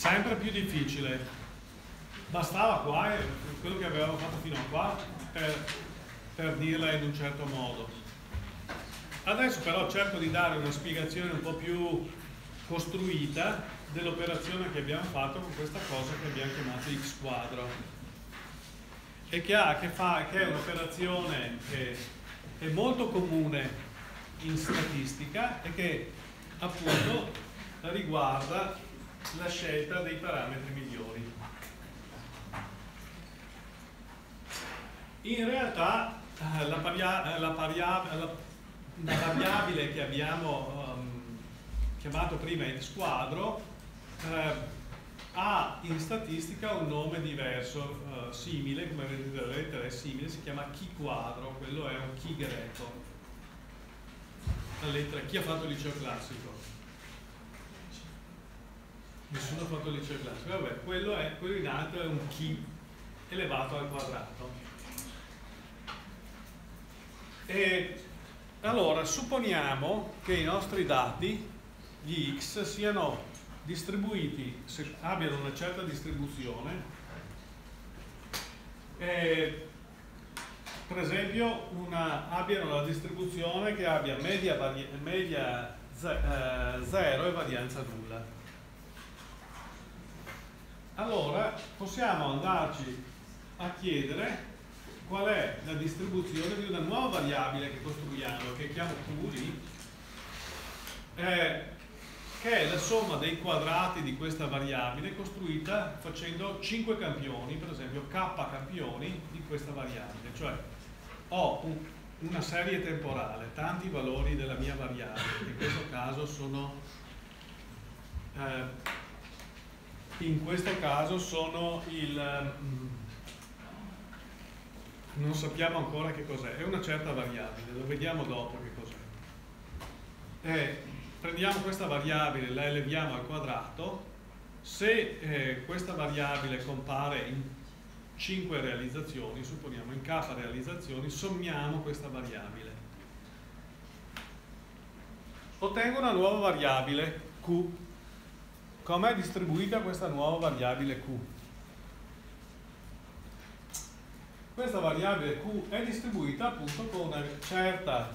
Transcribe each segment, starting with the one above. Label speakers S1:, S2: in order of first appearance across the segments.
S1: sempre più difficile. Bastava qua, eh, quello che avevamo fatto fino a qua, per, per dirla in un certo modo. Adesso però cerco di dare una spiegazione un po' più costruita dell'operazione che abbiamo fatto con questa cosa che abbiamo chiamato x quadro e che, ha, che, fa, che è un'operazione che è molto comune in statistica e che appunto riguarda la scelta dei parametri migliori. In realtà eh, la, varia la, varia la, la variabile che abbiamo um, chiamato prima x quadro eh, ha in statistica un nome diverso, eh, simile, come vedete la lettera è simile, si chiama chi quadro, quello è un chi greco. La lettera, chi ha fatto il liceo classico? Nessuno ha fatto il liceo classico, vabbè, quello, è, quello in alto è un chi elevato al quadrato. E allora, supponiamo che i nostri dati, gli x, siano distribuiti, abbiano una certa distribuzione, eh, per esempio una, abbiano la distribuzione che abbia media, media 0 eh, e varianza nulla. Allora possiamo andarci a chiedere qual è la distribuzione di una nuova variabile che costruiamo, che chiamo Q lì, eh, che è la somma dei quadrati di questa variabile costruita facendo 5 campioni, per esempio k campioni di questa variabile, cioè ho un, una serie temporale, tanti valori della mia variabile, che in questo caso sono eh, in questo caso sono il mm, non sappiamo ancora che cos'è, è una certa variabile, lo vediamo dopo che cos'è. Eh, prendiamo questa variabile, la eleviamo al quadrato, se eh, questa variabile compare in 5 realizzazioni, supponiamo in k realizzazioni, sommiamo questa variabile. Ottengo una nuova variabile q. Com'è distribuita questa nuova variabile q? Questa variabile q è distribuita appunto con una certa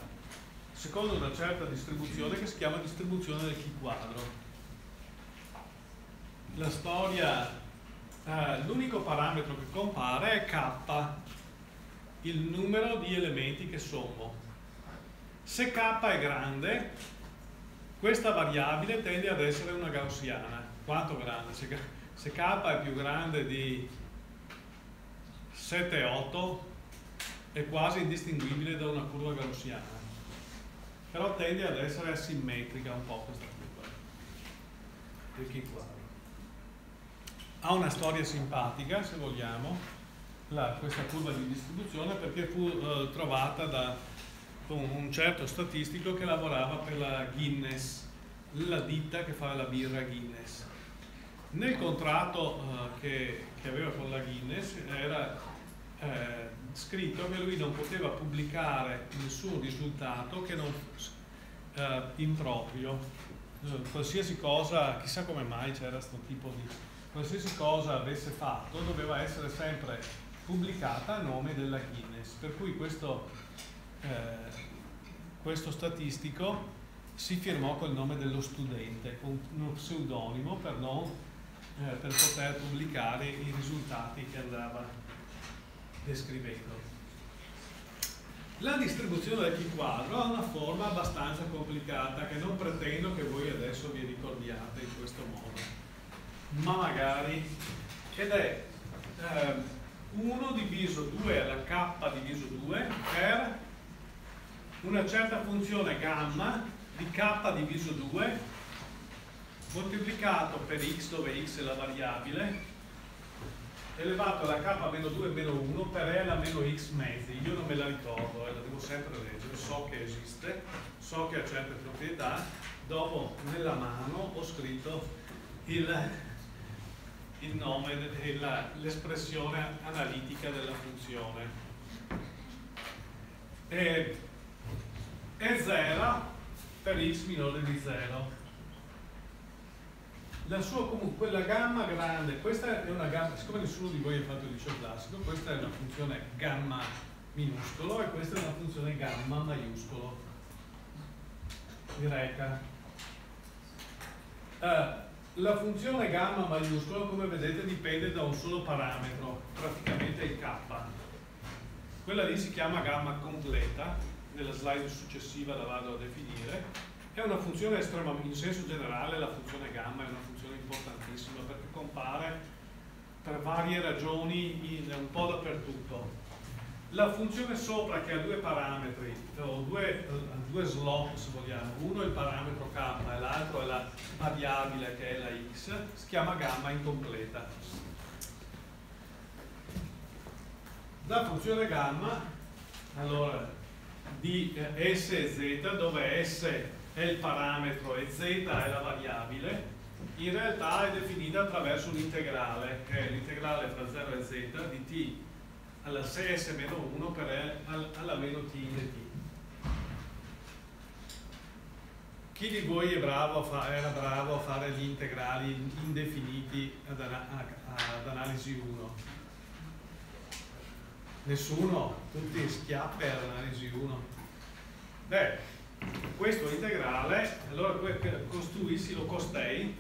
S1: secondo una certa distribuzione che si chiama distribuzione del chi quadro. La storia, eh, l'unico parametro che compare è k, il numero di elementi che sommo. Se k è grande, questa variabile tende ad essere una gaussiana. Quanto grande? Se, k è più grande di 7, 8, è quasi indistinguibile da una curva gaussiana però tende ad essere asimmetrica un po' questa curva. Ha una storia simpatica, se vogliamo, la, questa curva di distribuzione perché fu eh, trovata da un certo statistico che lavorava per la Guinness, la ditta che fa la birra Guinness. Nel contratto eh, che, che, aveva con la Guinness era eh, scritto che lui non poteva pubblicare nessun risultato che non eh, improprio, eh, qualsiasi cosa, chissà come mai c'era questo tipo di, qualsiasi cosa avesse fatto doveva essere sempre pubblicata a nome della Guinness, per cui questo, questo statistico si firmò col nome dello studente, con uno pseudonimo per, non, eh, per poter pubblicare i risultati che andava descrivendo. La distribuzione del chi quadro ha una forma abbastanza complicata che non pretendo che voi adesso vi ricordiate in questo modo, ma magari, ed è eh, 1 diviso 2 alla k diviso 2 per una certa funzione gamma di k diviso 2 moltiplicato per x dove x è la variabile elevato alla k meno 2 meno 1 per L meno x mezzi. Io non me la ricordo, eh, la devo sempre leggere, so che esiste, so che ha certe proprietà, dopo nella mano ho scritto il, il nome, l'espressione analitica della funzione. E, e 0 per x minore di 0. la sua comunque quella gamma grande, questa è una gamma, siccome nessuno di voi ha fatto il liceo classico, questa è una funzione gamma minuscolo e questa è una funzione gamma maiuscolo greca. Uh, la funzione gamma maiuscolo, come vedete, dipende da un solo parametro, praticamente il k. Quella lì si chiama gamma completa, nella slide successiva la vado a definire, è una funzione estremamente, in senso generale la funzione gamma è una funzione importantissima perché compare per varie ragioni in, un po' dappertutto. La funzione sopra che ha due parametri, o due, due slot se vogliamo, uno è il parametro k e l'altro è la variabile che è la x, si chiama gamma incompleta. La funzione gamma, allora, di S e Z, dove S è il parametro e z è la variabile, in realtà è definita attraverso un integrale, che è l'integrale tra 0 e z di t alla 6s-1 per e alla meno t in t. Chi di voi bravo era bravo a fare gli integrali indefiniti ad, ad analisi 1? Nessuno? Tutti schiappe ad analisi 1? Beh, questo integrale, allora costruissi lo costei,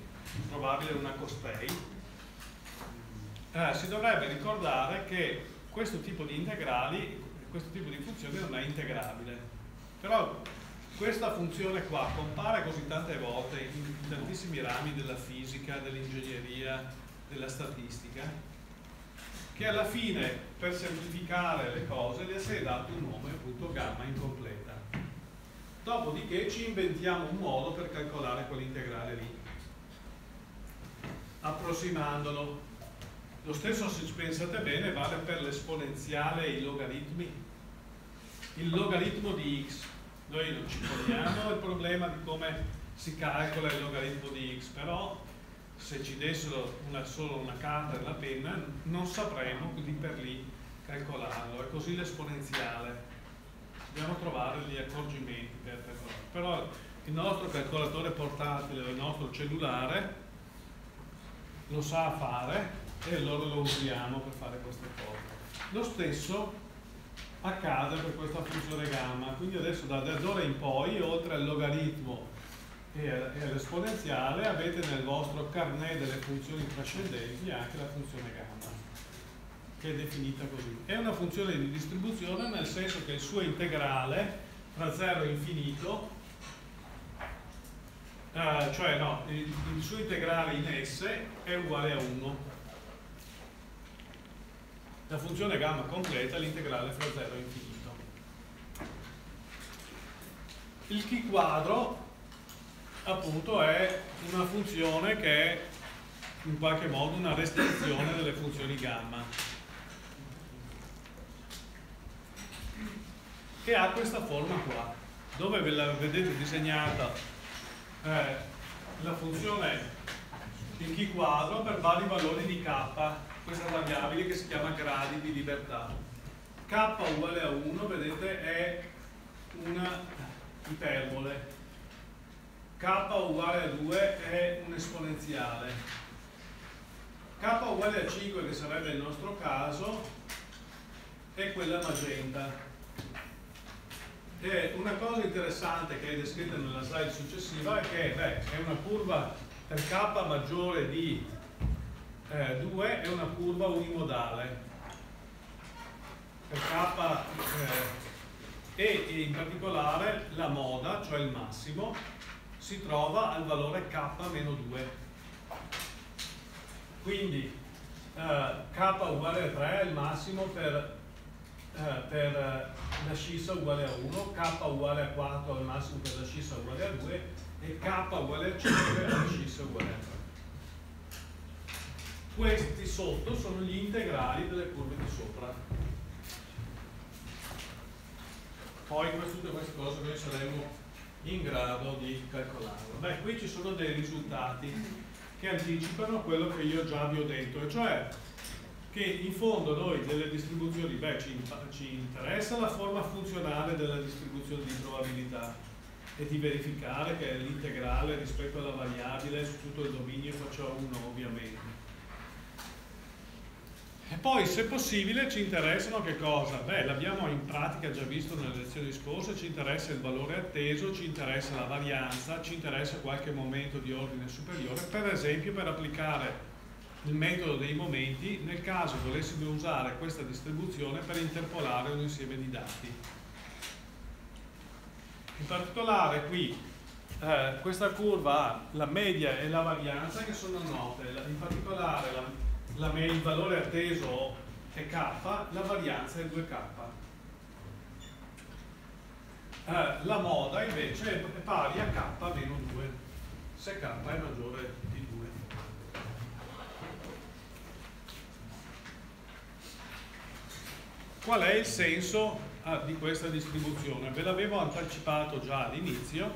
S1: probabile una costei, eh, si dovrebbe ricordare che questo tipo di integrali, questo tipo di funzione non è integrabile. Però questa funzione qua compare così tante volte in tantissimi rami della fisica, dell'ingegneria, della statistica, che alla fine per semplificare le cose le si è dato un nome appunto gamma incompleta. Dopodiché ci inventiamo un modo per calcolare quell'integrale lì, approssimandolo. Lo stesso, se ci pensate bene, vale per l'esponenziale e i logaritmi. Il logaritmo di x, noi non ci poniamo il problema di come si calcola il logaritmo di x, però se ci dessero una, solo una carta e una penna non sapremo lì per lì calcolarlo, è così l'esponenziale dobbiamo trovare gli accorgimenti per calcolare. Però il nostro calcolatore portatile il nostro cellulare lo sa fare e allora lo usiamo per fare queste cose. Lo stesso accade per questa funzione gamma, quindi adesso da, da in poi, oltre al logaritmo e all'esponenziale, avete nel vostro carnet delle funzioni trascendenti anche la funzione gamma che è definita così. È una funzione di distribuzione nel senso che il suo integrale tra 0 e infinito, eh, cioè no, il, il suo integrale in S è uguale a 1. La funzione gamma completa l'integrale fra 0 e infinito. Il chi quadro appunto è una funzione che è in qualche modo una restrizione delle funzioni gamma. Che ha questa forma qua, dove ve la vedete disegnata eh, la funzione in chi quadro per vari valori di k, questa variabile che si chiama gradi di libertà. k uguale a 1, vedete, è una iperbole. k uguale a 2 è un esponenziale. k uguale a 5, che sarebbe il nostro caso, è quella magenta. E una cosa interessante che è descritta nella slide successiva è che beh, è una curva per k maggiore di eh, 2 è una curva unimodale. Per k eh, e in particolare la moda, cioè il massimo, si trova al valore k meno 2. Quindi eh, k uguale a 3 è il massimo per eh, per la scissa uguale a 1, k uguale a 4 al massimo per la scissa uguale a 2 e k uguale a 5 alla scissa uguale a 3. Questi sotto sono gli integrali delle curve di sopra. Poi tutte queste cose noi saremo in grado di calcolarlo. Beh, qui ci sono dei risultati che anticipano quello che io già vi ho detto, e cioè che in fondo noi delle distribuzioni, beh, ci, ci interessa la forma funzionale della distribuzione di probabilità, e di verificare che l'integrale rispetto alla variabile su tutto il dominio faccia 1 ovviamente. E poi se possibile ci interessano che cosa? Beh, l'abbiamo in pratica già visto nelle lezioni scorse, ci interessa il valore atteso, ci interessa la varianza, ci interessa qualche momento di ordine superiore, per esempio per applicare il metodo dei momenti nel caso volessimo usare questa distribuzione per interpolare un insieme di dati. In particolare qui eh, questa curva ha la media e la varianza che sono note, in particolare la, la, il valore atteso è k, la varianza è 2k. Eh, la moda invece è pari a k meno 2, se k è maggiore di 2. Qual è il senso ah, di questa distribuzione? Ve l'avevo anticipato già all'inizio.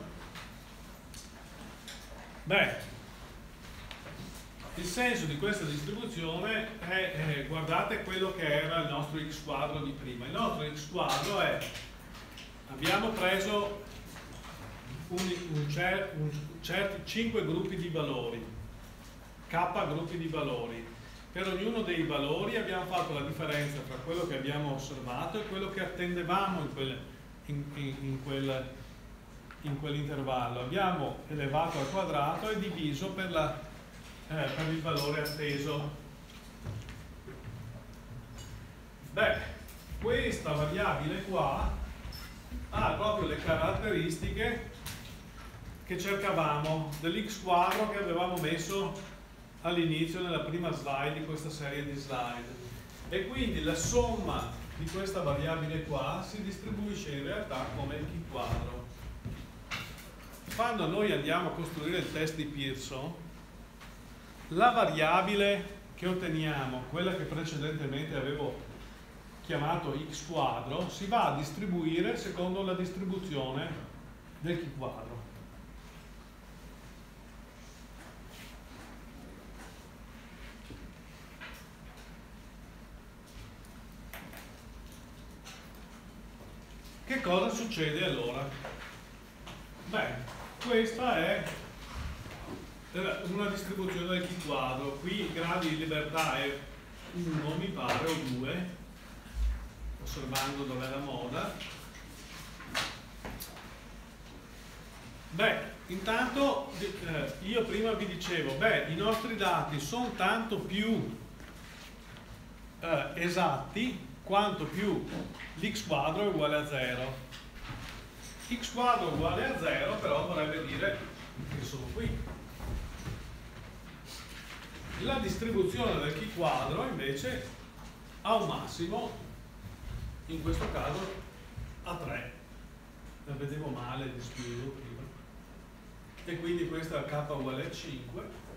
S1: Beh, il senso di questa distribuzione è, eh, guardate quello che era il nostro x quadro di prima. Il nostro x quadro è, abbiamo preso un, un, cer, un, certi 5 gruppi di valori, k gruppi di valori, per ognuno dei valori abbiamo fatto la differenza tra quello che abbiamo osservato e quello che attendevamo in, quel, in, in, quel, in quell'intervallo. Abbiamo elevato al quadrato e diviso per, la, eh, per il valore atteso. Beh, questa variabile qua ha proprio le caratteristiche che cercavamo dell'x quadro che avevamo messo all'inizio nella prima slide di questa serie di slide. E quindi la somma di questa variabile qua si distribuisce in realtà come il quadro. Quando noi andiamo a costruire il test di Pearson la variabile che otteniamo quella che precedentemente avevo chiamato x quadro si va a distribuire secondo la distribuzione del chi quadro Che cosa succede allora? Beh, questa è una distribuzione del quadro. Qui il grado di libertà è 1, mi pare, o 2, osservando dov'è la moda. Beh, intanto eh, io prima vi dicevo, beh, i nostri dati sono tanto più eh, esatti quanto più l'x quadro è uguale a 0. X quadro uguale a 0 però vorrebbe dire che sono qui. La distribuzione del chi quadro invece ha un massimo, in questo caso a 3. La vedevo male, vi spiego prima. E quindi questa è k uguale a 5.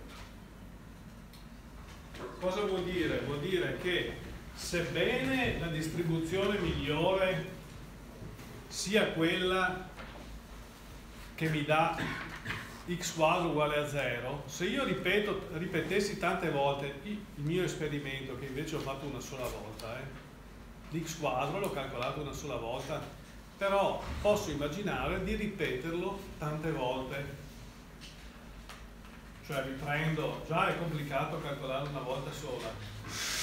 S1: Cosa vuol dire? Vuol dire che sebbene la distribuzione migliore sia quella che mi dà x quadro uguale a 0, se io ripeto, ripetessi tante volte il mio esperimento, che invece ho fatto una sola volta, eh, l'x quadro l'ho calcolato una sola volta, però posso immaginare di ripeterlo tante volte. Cioè riprendo, già è complicato calcolare una volta sola,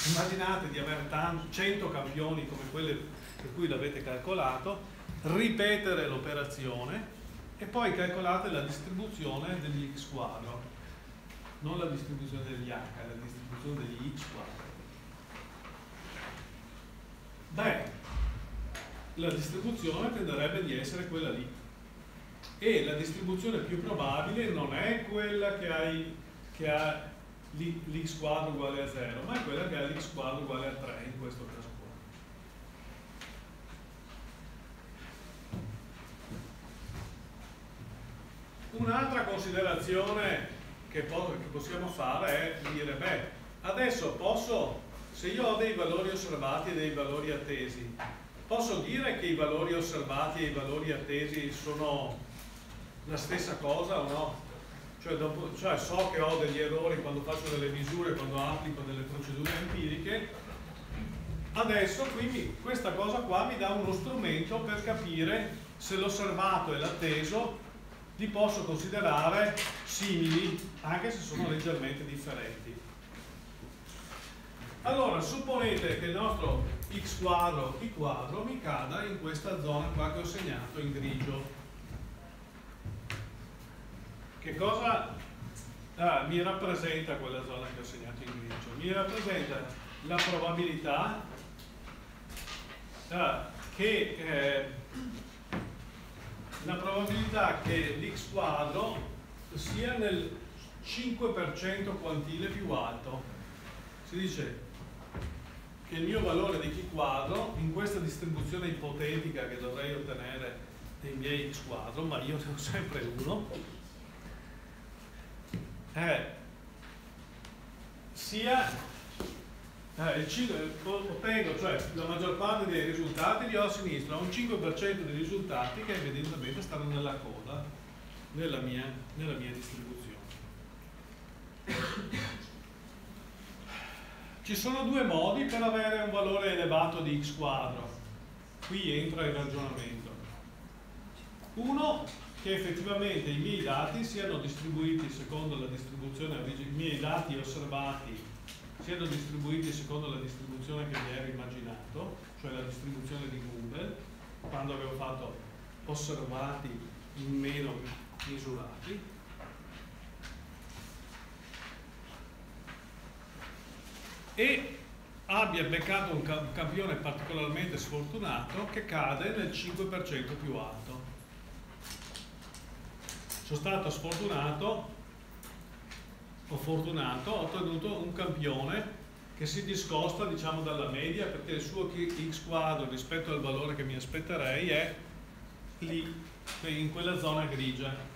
S1: immaginate di avere 100 campioni come quelli per cui l'avete calcolato, ripetere l'operazione e poi calcolate la distribuzione degli x quadro, non la distribuzione degli h, la distribuzione degli x quadro. Beh, la distribuzione tenderebbe di essere quella lì. E la distribuzione più probabile non è quella che, hai, che ha l'x quadro uguale a 0, ma è quella che ha l'x quadro uguale a 3 in questo caso qua. Un'altra considerazione che, che possiamo fare è dire, beh, adesso posso, se io ho dei valori osservati e dei valori attesi, posso dire che i valori osservati e i valori attesi sono la stessa cosa o no? Cioè, dopo, cioè, so che ho degli errori quando faccio delle misure, quando applico delle procedure empiriche. Adesso quindi questa cosa qua mi dà uno strumento per capire se l'osservato e l'atteso li posso considerare simili anche se sono leggermente differenti. Allora, supponete che il nostro x quadro, y quadro mi cada in questa zona qua che ho segnato in grigio. Che cosa ah, mi rappresenta quella zona che ho segnato in grigio? Mi rappresenta la probabilità ah, che eh, la probabilità che l'x quadro sia nel 5% quantile più alto. Si dice che il mio valore di chi quadro in questa distribuzione ipotetica che dovrei ottenere dei miei x quadro, ma io ne ho sempre uno, è sia eh, il, ottengo, cioè la maggior parte dei risultati li ho a sinistra, ho un 5% dei risultati che evidentemente stanno nella coda nella mia, nella mia distribuzione. Ci sono due modi per avere un valore elevato di x quadro. Qui entra il ragionamento. Uno, che effettivamente i miei dati siano distribuiti secondo la distribuzione, i miei dati osservati siano distribuiti secondo la distribuzione che mi ero immaginato, cioè la distribuzione di Google, quando avevo fatto osservati in meno misurati, e abbia beccato un campione particolarmente sfortunato che cade nel 5% più alto. Sono stato sfortunato o fortunato, ho ottenuto un campione che si discosta diciamo dalla media perché il suo x quadro rispetto al valore che mi aspetterei è lì, in quella zona grigia.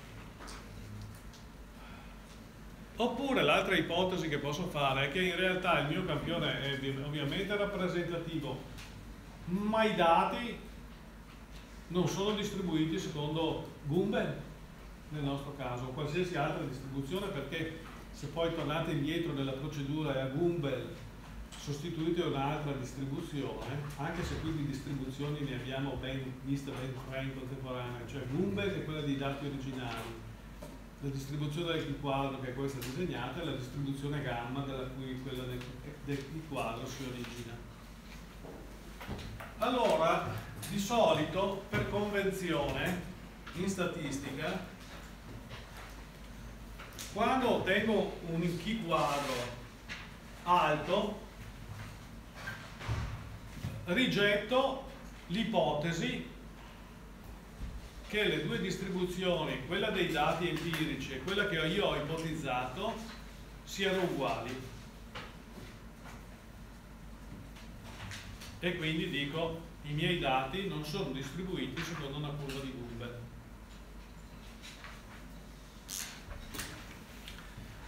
S1: Oppure l'altra ipotesi che posso fare è che in realtà il mio campione è ovviamente rappresentativo, ma i dati non sono distribuiti secondo Gumbel nel nostro caso, o qualsiasi altra distribuzione, perché se poi tornate indietro nella procedura e a Gumbel sostituite un'altra distribuzione, anche se qui di distribuzioni ne abbiamo ben viste ben tre in contemporanea, cioè Gumbel è quella dei dati originali, la distribuzione del quadro che è questa disegnata e la distribuzione gamma dalla cui quella del, del quadro si origina. Allora, di solito per convenzione in statistica, quando ottengo un chi quadro alto, rigetto l'ipotesi che le due distribuzioni, quella dei dati empirici e quella che io ho ipotizzato, siano uguali. E quindi dico i miei dati non sono distribuiti secondo una curva di Gumbel.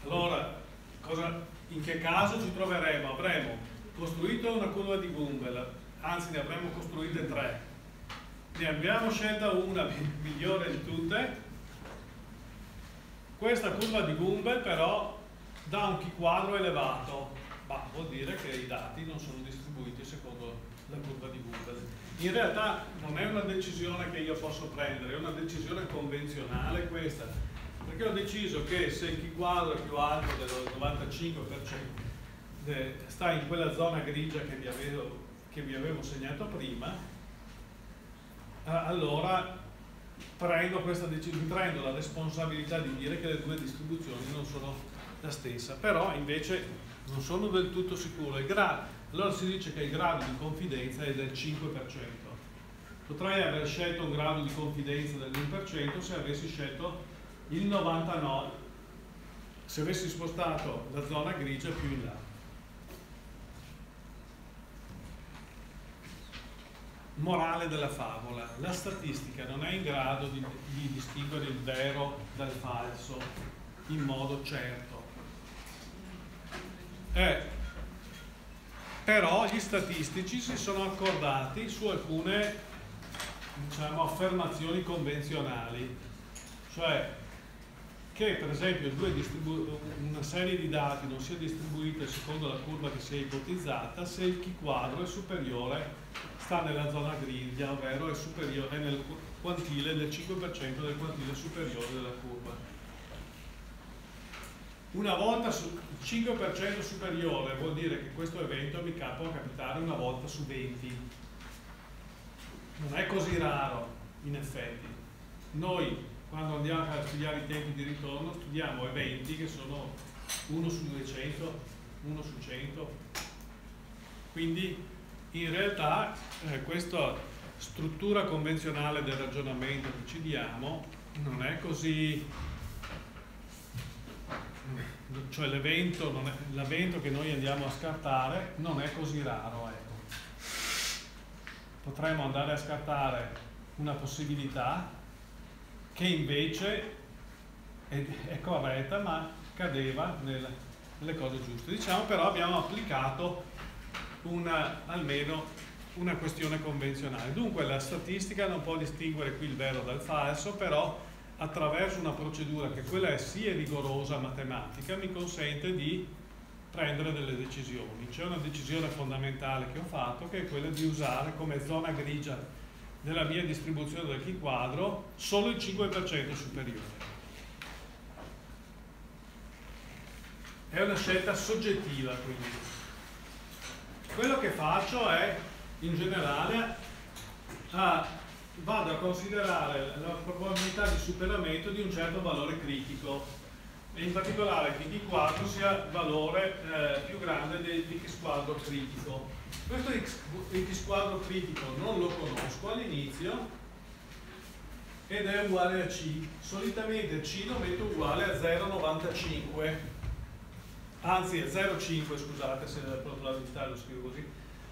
S1: Allora, cosa, in che caso ci troveremo? Avremo costruito una curva di Gumbel, anzi ne avremo costruite tre. Ne abbiamo scelta una migliore di tutte. Questa curva di Gumbel però dà un chi quadro elevato ma vuol dire che i dati non sono distribuiti secondo la curva di Gumbel. In realtà non è una decisione che io posso prendere è una decisione convenzionale questa perché ho deciso che se il quadro è più alto del 95% sta in quella zona grigia che vi avevo, che vi avevo segnato prima Ah, allora prendo prendo la responsabilità di dire che le due distribuzioni non sono la stessa, però invece non sono del tutto sicuro. allora si dice che il grado di confidenza è del 5%. Potrei aver scelto un grado di confidenza dell'1% se avessi scelto il 99%, se avessi spostato la zona grigia più in là. morale della favola, la statistica non è in grado di, di, distinguere il vero dal falso in modo certo. Eh, però gli statistici si sono accordati su alcune diciamo, affermazioni convenzionali, cioè che per esempio una serie di dati non sia distribuita secondo la curva che si è ipotizzata se il chi quadro è superiore sta nella zona grigia, ovvero è superiore, è nel, quantile del 5% del quantile superiore della curva. Una volta su il 5% superiore vuol dire che questo evento mi può capitare una volta su 20. Non è così raro, in effetti. Noi, quando andiamo a studiare i tempi di ritorno, studiamo eventi che sono 1 su 200, 1 su 100. Quindi, in realtà, eh, questa struttura convenzionale del ragionamento che ci diamo non è così cioè l'evento, che noi andiamo a scartare non è così raro. Ecco. Potremmo andare a scartare una possibilità che invece è, è corretta ma cadeva nel, nelle cose giuste. Diciamo però abbiamo applicato una, almeno una questione convenzionale. Dunque la statistica non può distinguere qui il vero dal falso, però attraverso una procedura che quella è sia rigorosa matematica mi consente di prendere delle decisioni. C'è una decisione fondamentale che ho fatto che è quella di usare come zona grigia della mia distribuzione del chi quadro solo il 5% superiore. È una scelta soggettiva quindi. Quello che faccio è in generale a vado a considerare la probabilità di superamento di un certo valore critico e in particolare che D4 sia il valore eh, più grande dell'X quadro critico. Questo X quadro critico non lo conosco all'inizio ed è uguale a C. Solitamente C lo metto uguale a 0,95 anzi a 0,5 scusate se la probabilità lo scrivo così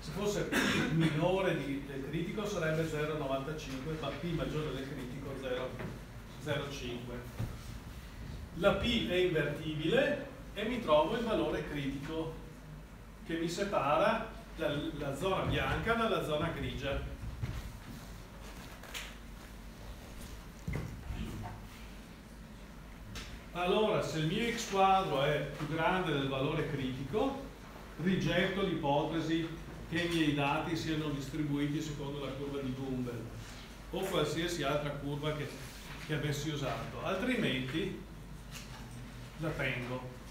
S1: se fosse P minore di, del critico sarebbe 0,95, ma P maggiore del critico 0,05. La P è invertibile e mi trovo il valore critico che mi separa la, la zona bianca dalla zona grigia. Allora, se il mio x quadro è più grande del valore critico, rigetto l'ipotesi che i miei dati siano distribuiti secondo la curva di Gumbel o qualsiasi altra curva che, che avessi usato, altrimenti la tengo.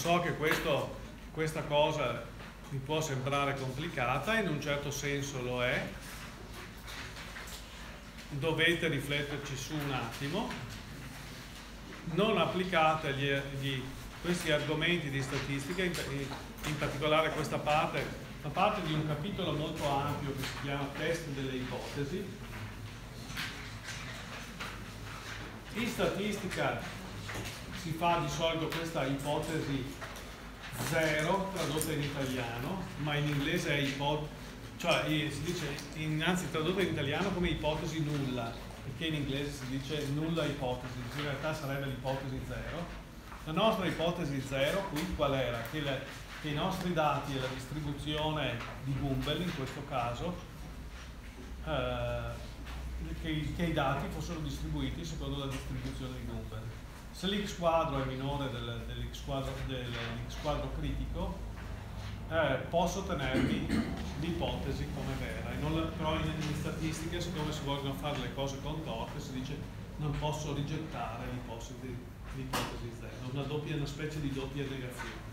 S1: So che questo, questa cosa mi può sembrare complicata, in un certo senso lo è, dovete rifletterci su un attimo, non applicate gli, gli, questi argomenti di statistica, in, in, particolare questa parte, fa parte di un capitolo molto ampio che si chiama test delle ipotesi. In statistica si fa di solito questa ipotesi 0 tradotta in italiano, ma in inglese è ipotesi cioè si dice innanzi tradotto in italiano come ipotesi nulla, perché in inglese si dice nulla ipotesi, in realtà sarebbe l'ipotesi zero. La nostra ipotesi zero qui qual era? Che, le, che i nostri dati e la distribuzione di Gumbel in questo caso, eh, che, che, i dati fossero distribuiti secondo la distribuzione di Gumbel. Se l'x quadro è minore del, dell'x quadro, del, quadro critico, eh, posso tenermi l'ipotesi come vera, la, però in, in, statistica siccome si vogliono fare le cose contorte si dice non posso rigettare l'ipotesi, l'ipotesi zero, una, doppia, una specie di doppia negazione.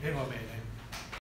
S1: E va bene.